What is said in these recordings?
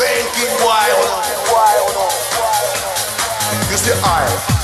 Ranking wild. You see, I.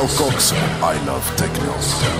Carl Cox. I love techno.